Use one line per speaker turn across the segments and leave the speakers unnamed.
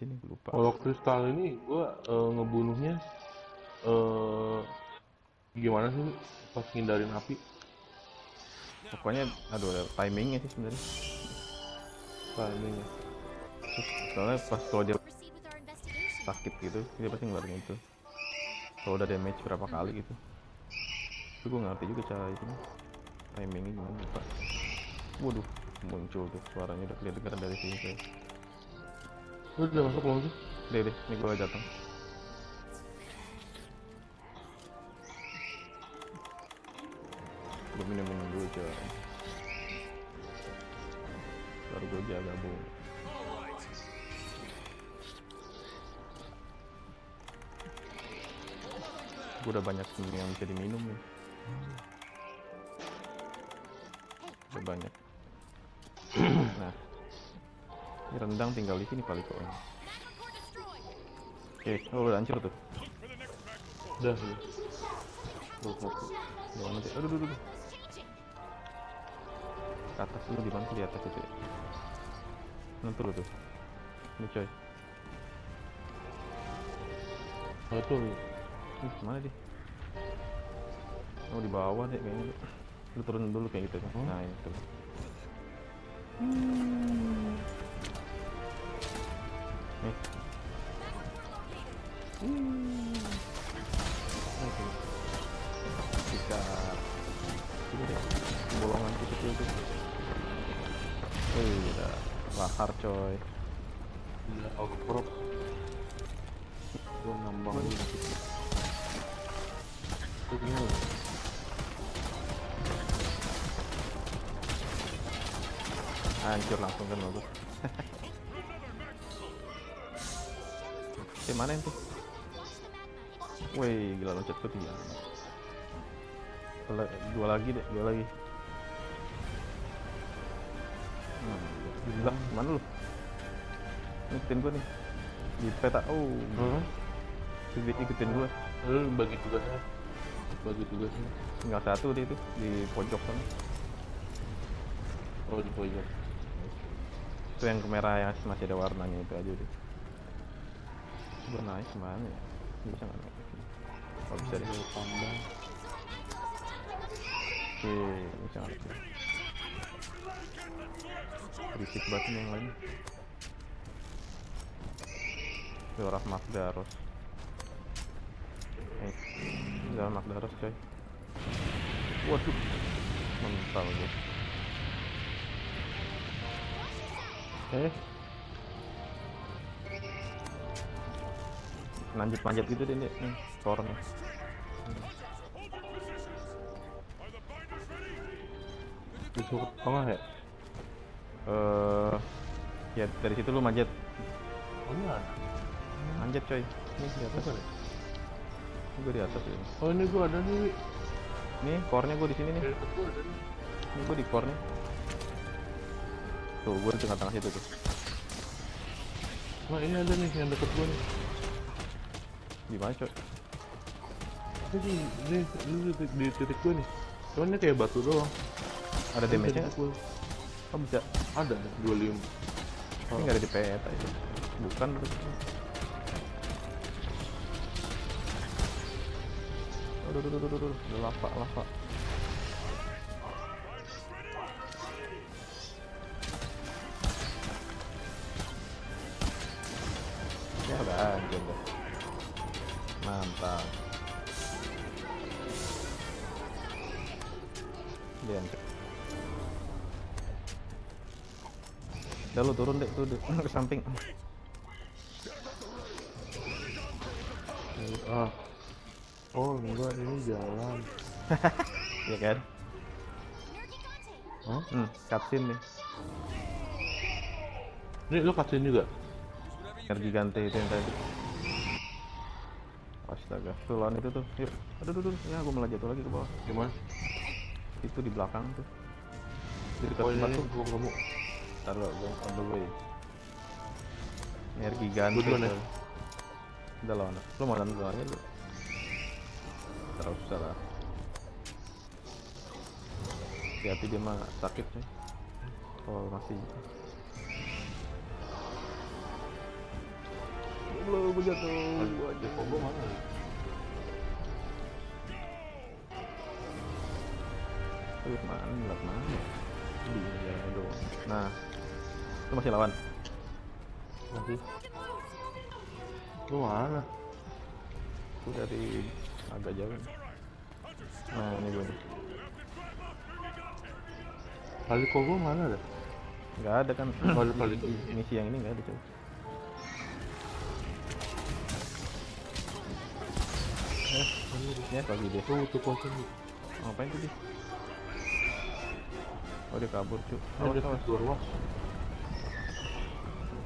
nih Gua lupa.
Kalau kristal ini gua eh, ngebunuhnya eh gimana sih pas ngindarin api?
pokoknya aduh ada timingnya sih sebenarnya.
Timingnya.
Terus, soalnya pas kalau dia sakit gitu dia pasti ngeluarin itu. Kalau udah damage berapa kali gitu. Itu gue ngerti juga cara itu. Timingnya gimana lupa. Waduh muncul tuh suaranya udah kedengeran dari sini saya
Lu udah masuk belum sih?
deh deh ini gue datang gue minum minum dulu coy baru gue jaga gabung gue udah banyak sendiri yang bisa diminum nih. Udah banyak ini rendang tinggal di sini kali kok. Ini oke oh, udah hancur tuh.
Udah sih. Tuh, satu.
jangan nanti aduh aduh aduh. Ke atas dulu di mana di atas itu ya? Nanti dulu tuh. Ini coy.
Satu.
Ih, mana dia oh di bawah deh kayaknya. Lu turun dulu kayak gitu kan.
Hmm.
nah itu nih Oke. Bisa ini deh bolongan kecil tuh Wih, udah lahar coy
aku prop. Gua nambang dulu. Tuh, ini.
hancur langsung kan bagus Eh mana itu? Wih gila loncat tuh dia Dua- Dua lagi deh, dua lagi hmm, Gila, mana lu? Ini ikutin gua nih Di peta, oh
Hah?
Ikut- Ikutin gua
Lu bagi tugasnya. Bagi tugasnya.
Tinggal satu dia itu, di pojok sana
Oh, di pojok.
Itu yang kemerah yang masih ada warnanya itu aja deh Gua naik ke mana ya? Bisa nggak naik Oh bisa deh. Oke, bisa nggak? Berisik banget yang lain. Dora Magdaros. Eh, Dora Magdaros coy. Waduh Mental gue Eh Lanjut-lanjut gitu deh nih, nih skornya
ke tengah ya?
Eh, ya dari situ lu manjat
Oh, ada.
manjat coy ini di atas
ya?
ini gue di atas ini
Oh, ini gua ada nih.
Nih core-nya gue di sini nih
gua nih.
ini gue di core nya tuh gue di tengah-tengah situ tuh
Nah, ini ada nih yang deket gua nih.
Di mana coy
Ini, ini, ini di, titik- gua nih. Cuman ini kayak batu doang.
ada damage nya oh bisa
Ada, 25.
ini nggak ada di peta itu bukan aduh aduh aduh aduh aduh. Udah lava lava
Ah. Oh, enggak, ini jalan.
ya kan.
Hah?
hmm cutscene nih
Ini lu kasihin juga?
energi ganti itu yang tadi astaga tuh lawan itu tuh yuk aduh aduh, aduh ya gue malah jatuh lagi ke bawah
Gimana?
itu di belakang tuh di dekat
Oh,
tempat
ini
tuh
gua kamu.
taruh gue on the way energi ganti
Gua
usah lah hati-hati dia mah sakit sih kalau masih. Belum gue jatuh gua
Aja
jatuh
Kobo mana?
Aduh, mana nggak mana? Dia dong nah itu masih lawan?
Masih. Lu mana?
itu dari agak jauh nah ini gue nih
Kali Kobo mana dah?
nggak ada kan
ada kali
Di misi yang ini nggak ada coba eh ya pagi dia
Tuh tuh pocong tuh.
ngapain tuh dia oh dia kabur cu
Oh,
awas
keluar wah.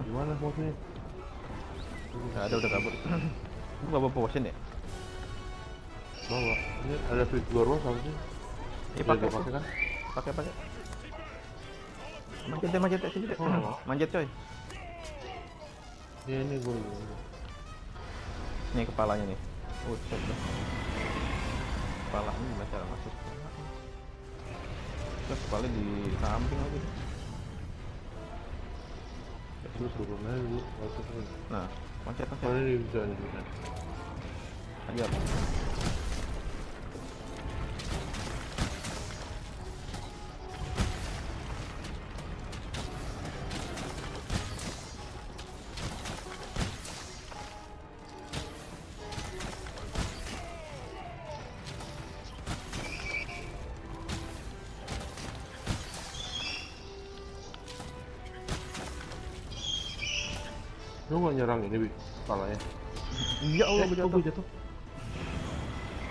Gimana maksudnya?
Nggak ada udah kabur lu nggak bawa potion ya
Bawa. Ini ada fit keluar wah apa sih?
iya pakai
gua pakai kan?
pakai pakai manjat deh manjat deh sini deh
Oh,
manjat coy
Iya ini gue.
Ini kepalanya nih. Oh, set dah. Kepala ini gimana cara masuk? Terus kepala di samping lagi.
Terus turun aja dulu.
Nah, macet macet.
Kalau ini bisa nih bisa.
Ajar.
Lu nggak nyerang ini bi? Kepalanya.
Ya Allah,
Eh,
gue jatuh.
gua jatuh.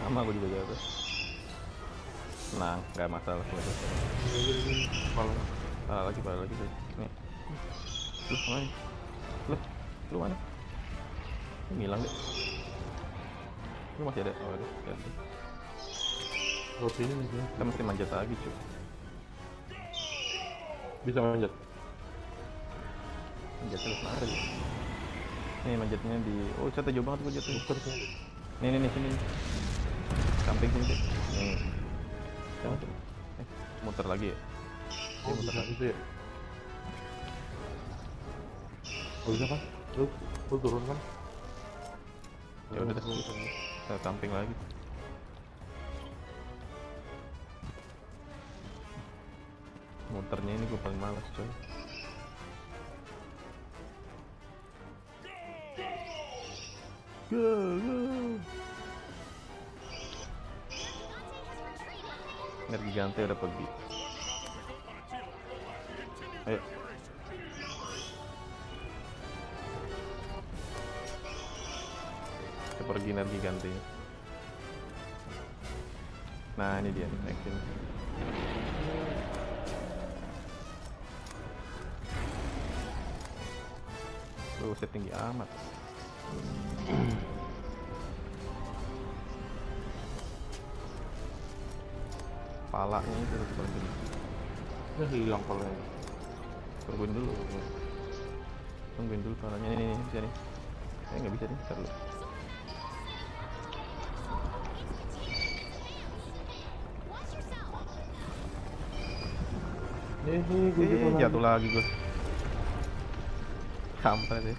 Sama gue juga jatuh. Tenang, nggak masalah. Gue.
Kepalanya.
Salah lagi, salah lagi. Nih. Lu mana? Lu, lu mana? Lu ngilang deh. Lu masih ada? Oh, ada. Ya, ada.
Roti ini nih.
Kita mesti manjat lagi, cuy.
Bisa manjat.
Manjat terus mana tadi? Nih manjatnya di Oh, saya jauh banget gue jatuh. Nih nih nih sini. nih. Samping sini. Nih. Muter. Eh, muter lagi ya?
Oh bisa
muter.
itu ya? Oh bisa kan? Lu, lu turun kan?
Ya udah deh. Saya samping lagi. Muternya ini gue paling malas coy. Go. Energi gante udah pergi. Ayo. Kita pergi energi gantinya. Nah ini dia nih next ini. Buset tinggi amat. Palanya itu paling gede.
Ya hilang palanya.
Tungguin dulu. Tungguin dulu palanya. Ini, ini, bisa nih. Eh nggak bisa nih, ntar dulu.
Eh, gue
Eh, jatuh lagi gue. Kampret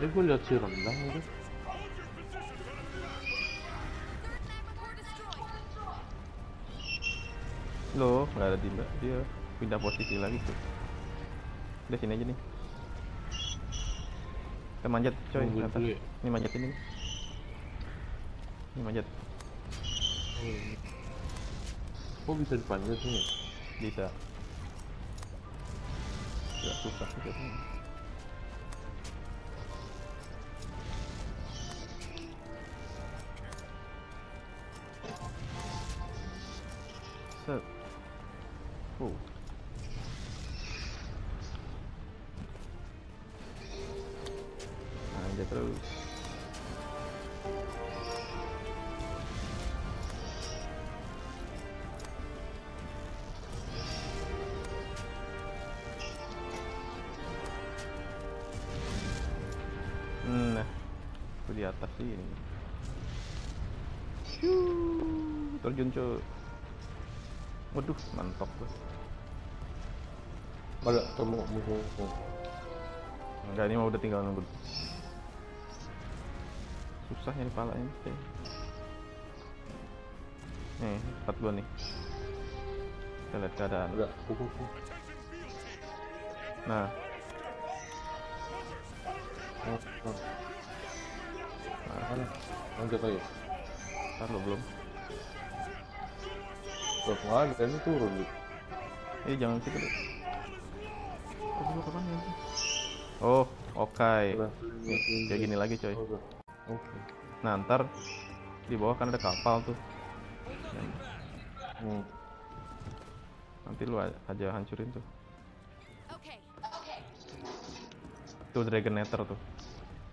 deh.
Eh, gue lihat si rendang itu.
Loh, nggak ada timba. Dia pindah posisi lagi tuh. Udah sini aja nih. Kita manjat coy
dulu ya.
Ini manjat ini. Ini manjat
Oh, bisa dipanjat nih?
bisa. Gak susah sih. Di atas sih ini. Shoo, terjun cuy. Waduh, mantap tuh.
Ada temu musuh.
Enggak, ini mah udah tinggal nunggu. Susah nyari pala ini. Nih, tempat gua nih. Kita lihat keadaan.
Pukul.
Nah,
Oh, oh. Mana? Loncat aja.
ntar lo belum.
Tuh, nggak ada, ini turun gitu.
Eh, jangan situ deh. Oh, kapan ya? Oh, oke. Nih, kayak gini lagi coy.
Oke. Oke.
Nah, ntar di bawah kan ada kapal tuh. Dan
Hmm.
nanti lu aja hancurin tuh.
Okay.
Tuh Dragonator tuh.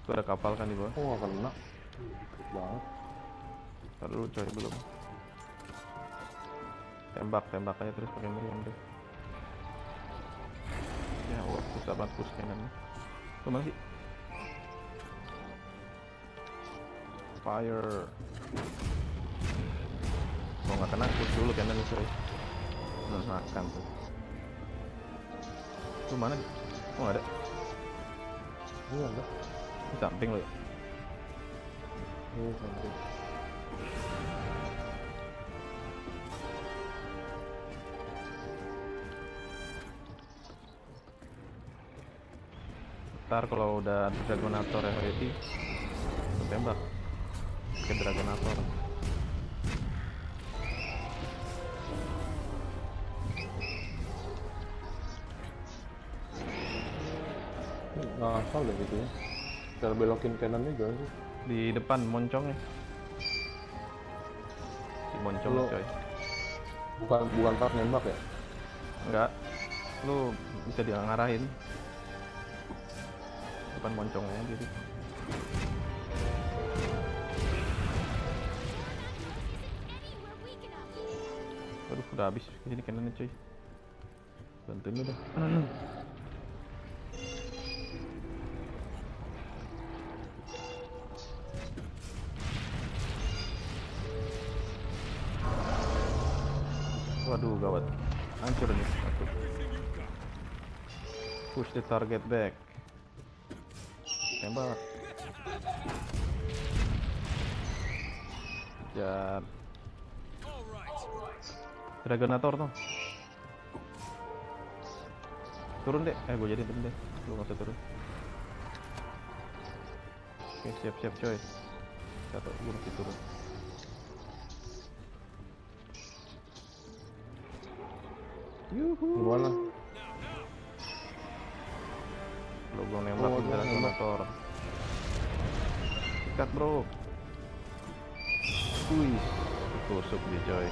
Tuh ada kapal kan di bawah.
Kok nggak kena? Banget.
Ntar dulu coy, belum. Tembak, tembak aja terus pakai meriam deh. Ya, wah, susah banget push. Tuh mana sih? Fire. Mau nggak kena, push dulu cannon coy. Nah, makan tuh. Tuh mana? Oh, ada.
Ada.
Di samping lo ya. Ntar kalau udah Dragonator yang ready, tembak ke Dragonator.
Nggak asal deh gitu ya. Cara belokin kanannya gimana sih?
Di depan moncongnya. Di moncong
Lo-
coy.
Bukan bukan pas nembak ya?
Enggak. Lu bisa dia ngarahin. Depan moncongnya
enough.
Aduh, udah habis ini kanannya coy. Bantuin lu Waduh, gawat. Hancur nih. Push the target back. Tembak. Kejar. Dragonator tuh. Turun deh. Eh, gue jadi turun deh. Lu nggak usah turun. Oke, siap-siap coy. Satu, gue masih turun. Yuhu.
Gimana?
Lu belum nembak
Oh, nembak.
Dragonator. Sikat bro. Wih, tusuk dia coy.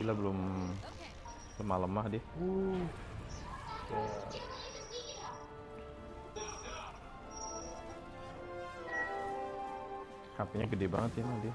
Gila belum lemah-lemah dia.
Uh.
HP-nya gede banget ya dia.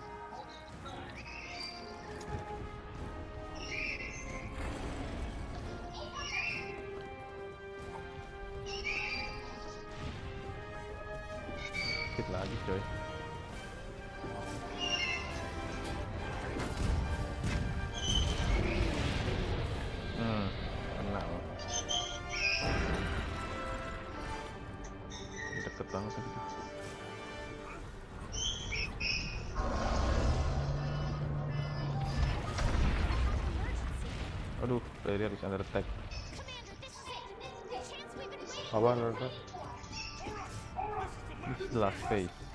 Barrier is under attack.
Commander, this is it. The chance we've been waiting
Apa Narsa?
This is the last phase.